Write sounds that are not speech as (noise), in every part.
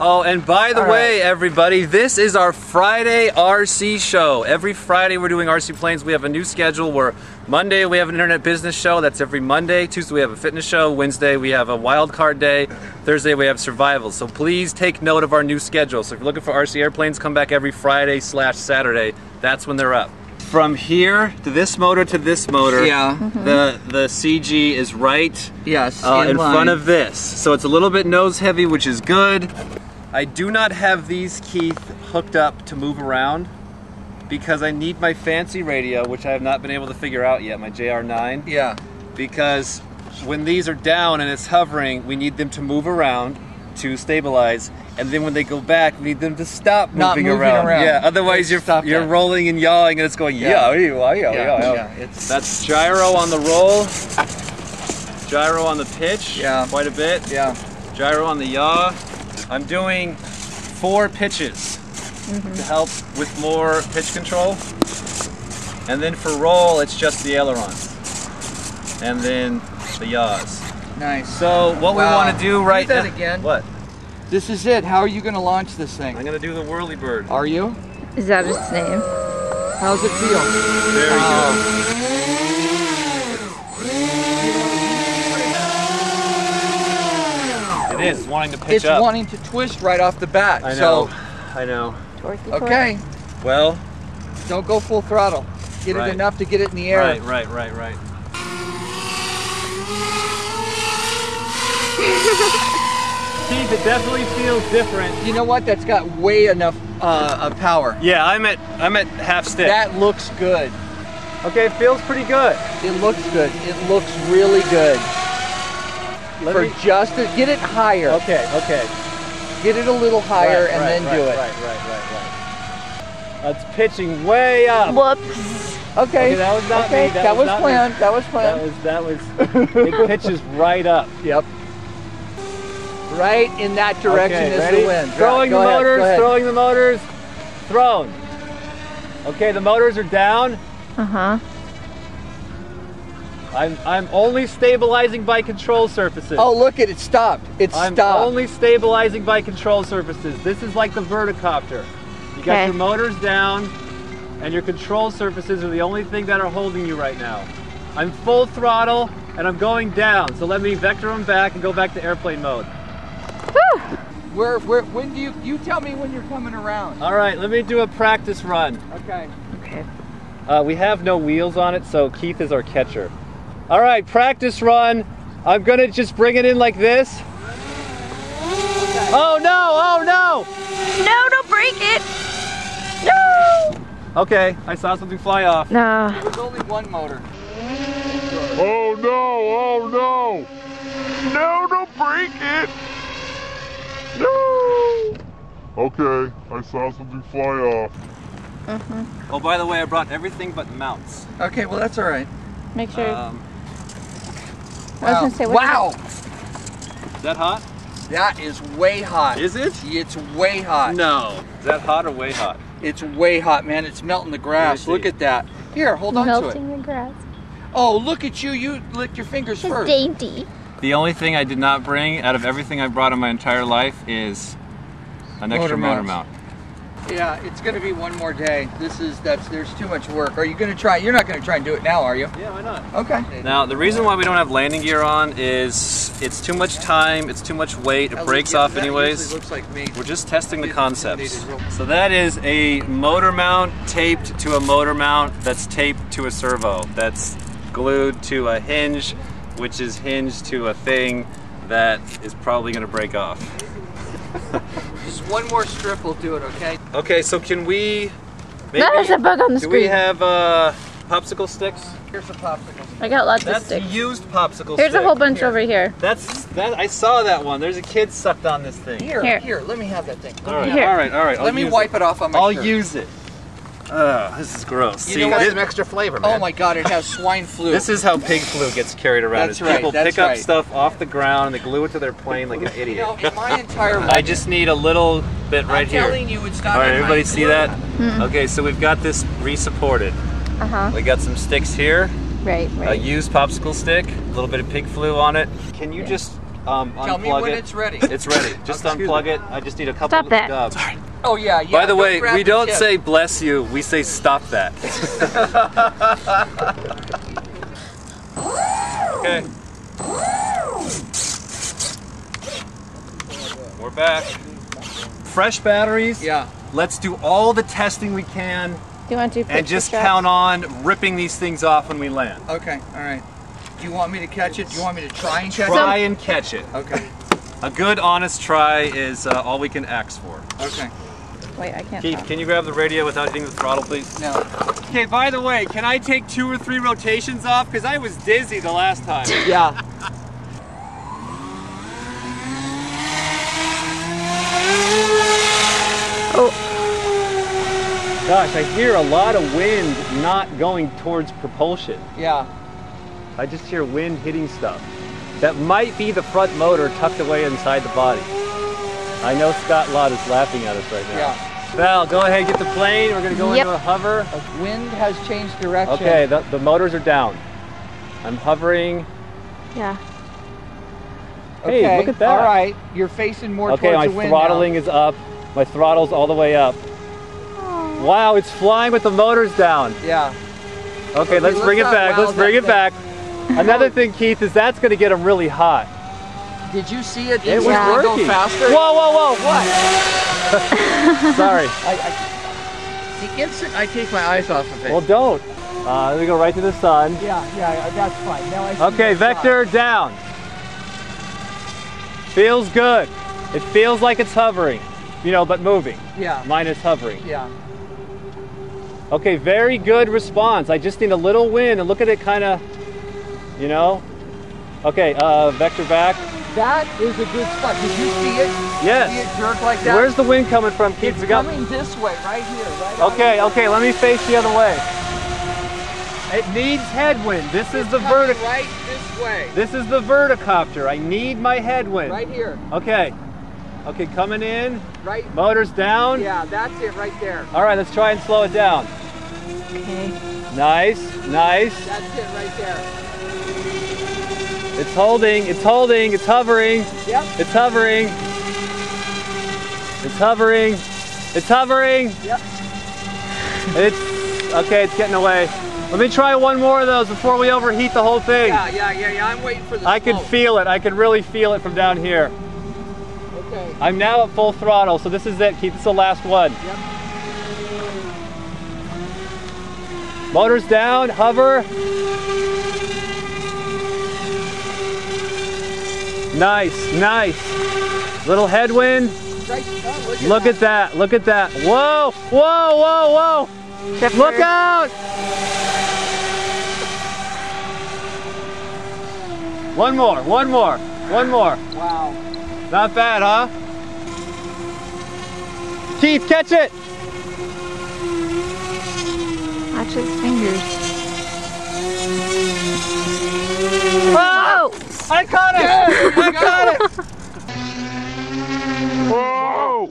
Oh, and by the All way, right. everybody, this is our Friday RC show. Every Friday we're doing RC planes. We have a new schedule where Monday we have an internet business show. That's every Monday. Tuesday we have a fitness show. Wednesday we have a wild card day. Thursday we have survival. So please take note of our new schedule. So if you're looking for RC airplanes, come back every Friday slash Saturday. That's when they're up. From here to this motor to this motor, Yeah. the the CG is right Yes. uh, in, line. front of this. So it's a little bit nose heavy, which is good. I do not have these Keith hooked up to move around because I need my fancy radio, which I have not been able to figure out yet, my JR9. Yeah. Because when these are down and it's hovering, we need them to move around to stabilize. And then when they go back, we need them to stop moving, Not moving around. around. Yeah, otherwise you're Stop you're that. rolling and yawing and it's going yeah, Yeah. yeah, yeah, yeah. Yeah. yeah. yeah. It's That's gyro on the roll. Gyro on the pitch. Yeah. Quite a bit. yeah. Gyro on the yaw. I'm doing four pitches to mm-hmm. help with more pitch control. And then for roll, it's just the aileron. And then the yaws. Nice. So what Wow. we want to do right that now. again. What? This is it. How are you going to launch this thing? I'm gonna do the whirly bird. Are you? Is that its name? How's it feel? Very Oh. good. Is wanting to pitch It's up. wanting to twist right off the bat. I know. So, I know. Okay, Well, don't go full throttle. Get Right. it enough to get it in the air. right, right, right, right. (laughs) Keith, it definitely feels different. You know what? That's got way enough uh, of power. Yeah, I'm at I'm at half stick. That looks good. okay, it feels pretty good. It looks good. It looks really good. Let For me- just to get it higher. Okay, okay. Get it a little higher Right, and right, then right, do it. Right, right, right, right. That's pitching way up. Whoops. Okay. Okay, that was not okay. me. That That, was was, not me. planned. That was That planned. was that was it pitches (laughs) right up. Yep. Right in that direction okay, is ready? the wind. Throwing Go the ahead, motors, throwing the motors, thrown. Okay, the motors are down. Uh huh. I'm I'm only stabilizing by control surfaces. Oh, look at it stopped. It I'm stopped. only stabilizing by control surfaces. This is like the verticopter. You got Okay. your motors down, and your control surfaces are the only thing that are holding you right now. I'm full throttle, and I'm going down. So let me vector them back and go back to airplane mode. Where, where, when do you, you tell me when you're coming around. All right, let me do a practice run. Okay. Okay. Uh, we have no wheels on it, so Keith is our catcher. All right, practice run. I'm gonna just bring it in like this. Oh no! Oh no! No, don't break it. No. Okay, I saw something fly off. No. There's only one motor. Oh no, oh no! No, don't break it! No! Okay, I saw something fly off. Oh, by the way, I brought everything but mounts. Okay, well that's all right. Make sure. Um, I was gonna say. what's wow, is that hot? that is way hot. Is it? It's way hot. No. Is that hot or way hot? It's way hot, man. It's melting the grass. Look at that. Here, hold on to it. melting the grass? Oh, look at you. You licked your fingers It's first. dainty. The only thing I did not bring out of everything I brought in my entire life is an extra Motor motor mounts. mount. Yeah, it's gonna be one more day. This is that's there's too much work. Are you gonna try? You're not gonna try and do it now, are you? Yeah, why not? Okay. Now, the reason why we don't have landing gear on is it's too much time, it's too much weight, it breaks look- off that anyways. usually looks like me. We're just testing the concepts. So that is a motor mount taped to a motor mount that's taped to a servo. That's glued to a hinge, which is hinged to a thing that is probably going to break off. (laughs) Just one more strip will do it, okay? Okay, so can we? Maybe, No, there's a bug on the screen. do we have uh, popsicle sticks? Here's a popsicle. stick. I got lots of That's sticks. used popsicle Here's a whole bunch Here. over here. That's that. I saw that one. There's a kid sucked on this thing. Here, Here. here, let me have that thing. Let All me, right, Here. all right, all right. I'll let me use wipe it. off on my I'll shirt. use it. Ugh, this is gross. You See, know what? this, Some extra flavor, man. Oh my god, it has swine flu. this is how pig flu gets carried around. That's is right, people that's pick up stuff off the ground and they glue it to their plane like an you idiot. know, in my entire life, I just need a little bit right I'm here. telling you, it's not All right, everybody see blood. that? Okay, so we've got this re-supported. Uh huh. We got some sticks here, Right. right. a used popsicle stick, a little bit of pig flu on it. Can you just um, Tell me when it. it's ready. It's ready. Just unplug me. it. I just need a couple. Stop that. Uh, Oh yeah, yeah. By the don't way, we the don't tip. say bless you. We say stop that. (laughs) okay. We're back. Fresh batteries. Yeah. Let's do all the testing we can Do you want to and just straps? count on ripping these things off when we land. Okay. All right. Do you want me to catch it? Do you want me to try and catch Try it? Try and catch it. Okay. A good, honest try is uh, all we can ask for. Okay. Wait, I can't. Keith, talk. can you grab the radio without hitting the throttle, please? No. Okay, by the way, can I take two or three rotations off? Because I was dizzy the last time. (laughs) yeah. oh. Gosh, I hear a lot of wind not going towards propulsion. Yeah. I just hear wind hitting stuff. That might be the front motor tucked away inside the body. I know Scott Lott is laughing at us right now. Yeah. Val, go ahead, get the plane. We're gonna go Yep. into a hover. Wind has changed direction. Okay, the, the motors are down. I'm hovering. Yeah. Hey, Okay, look at that. All right. You're facing more Okay, towards the wind Okay, my throttling is up. My throttle's all the way up. Wow, it's flying with the motors down. Yeah. Okay, let's let's bring it back. wow Let's bring that it back. Another thing, Keith, is that's going to get them really hot. Did you see it? It was instantly go working. faster. Whoa, whoa, whoa! What? (laughs) Sorry. I, I, the instant I take my eyes off of it. Well, don't. Uh, let me go right to the sun. yeah, yeah, that's fine. Now I see Okay, vector down. Feels good. It feels like it's hovering, you know, but moving. Yeah, Mine is hovering. yeah. Okay, very good response. I just need a little wind and look at it kind of, you know. Okay, uh, vector back. That is a good spot. Did you see it? Yes. See it jerk like that? Where's the wind coming from, Keith? It's We got- coming this way, right here, right. out Okay, okay, let me face the other way. It needs headwind. This is the Coming vertic. Right this way. This is the verticopter. I need my headwind. Right here. Okay. Okay, coming in. Right. Motors down. Yeah, that's it right there. All right, let's try and slow it down. Okay. Nice, nice. That's it right there. It's holding, it's holding, it's hovering, Yep. it's hovering. It's hovering. It's hovering. Yep. It's okay, it's getting away. Let me try one more of those before we overheat the whole thing. Yeah, yeah, yeah, yeah. I'm waiting for the. I can feel it. I can really feel it from down here. Okay. I'm now at full throttle, so this is it, Keith. This is the last one. Yep. Motors down, hover. Nice, nice. Little headwind. Look at that. Look at that. Whoa, whoa, whoa, whoa. Drifter. Look out. One more, one more, one more. Wow. Not bad, huh? Keith, catch it. Watch his fingers. Oh, I caught it. I caught it. Whoa!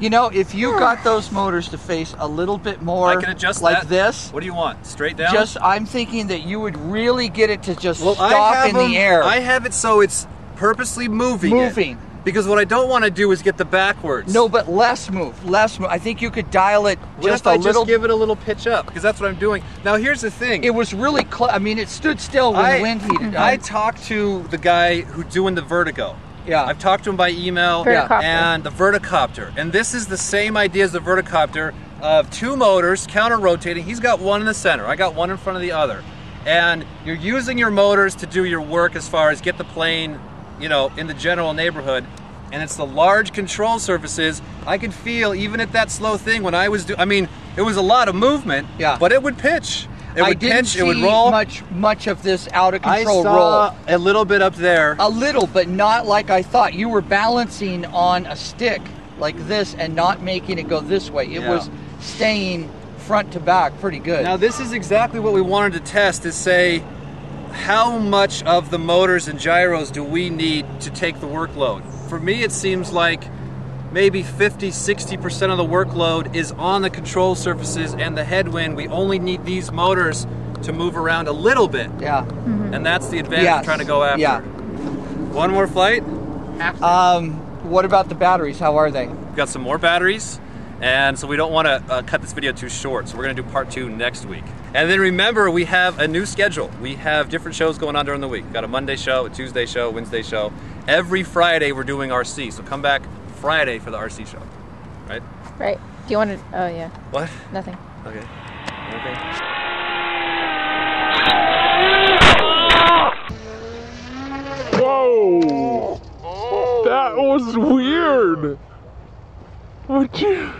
You know, if you got those motors to face a little bit more I can adjust like that. this, What do you want? Straight down? just I'm thinking that you would really get it to just well, I stop in them- the air. I have it so it's purposely moving. it. Moving. Because what I don't want to do is get the backwards. no, but less move, less move. I think you could dial it What just if I a little. just give it a little pitch up? Because that's what I'm doing. Now here's the thing. it was really close. I mean, it stood still when I, the wind heated. I up. talked to the guy who doing the vertigo. yeah. I've talked to him by email Verticopter. and the verticopter. And this is the same idea as the verticopter of two motors counter rotating. He's got one in the center. I got one in front of the other. And you're using your motors to do your work as far as get the plane, you know, in the general neighborhood. And it's the large control surfaces. I could feel even at that slow thing when I was do I mean, it was a lot of movement, Yeah. but it would pitch. It I would didn't pitch, see it would roll. much much of this out of control I saw roll. a little bit up there. A little, but not like I thought. You were balancing on a stick like this and not making it go this way. It Yeah. was staying front to back pretty good. Now this is exactly what we wanted to test is say how much of the motors and gyros do we need to take the workload? For me it seems like maybe 50 60% of the workload is on the control surfaces and the headwind. We only need these motors to move around a little bit. yeah. And that's the advantage Yes. of trying to go after. Yeah. One more flight. Um, what about the batteries? How are they? We've got some more batteries, and so we don't want to uh, cut this video too short. So we're gonna do part two next week. And then remember, we have a new schedule. We have different shows going on during the week. We've got a Monday show, a Tuesday show, Wednesday show. Every Friday we're doing RC. So come back Friday for the RC show. Right? Right. Do you want to? Oh yeah. What? Nothing. Okay. Okay. Whoa! That was weird. Would you?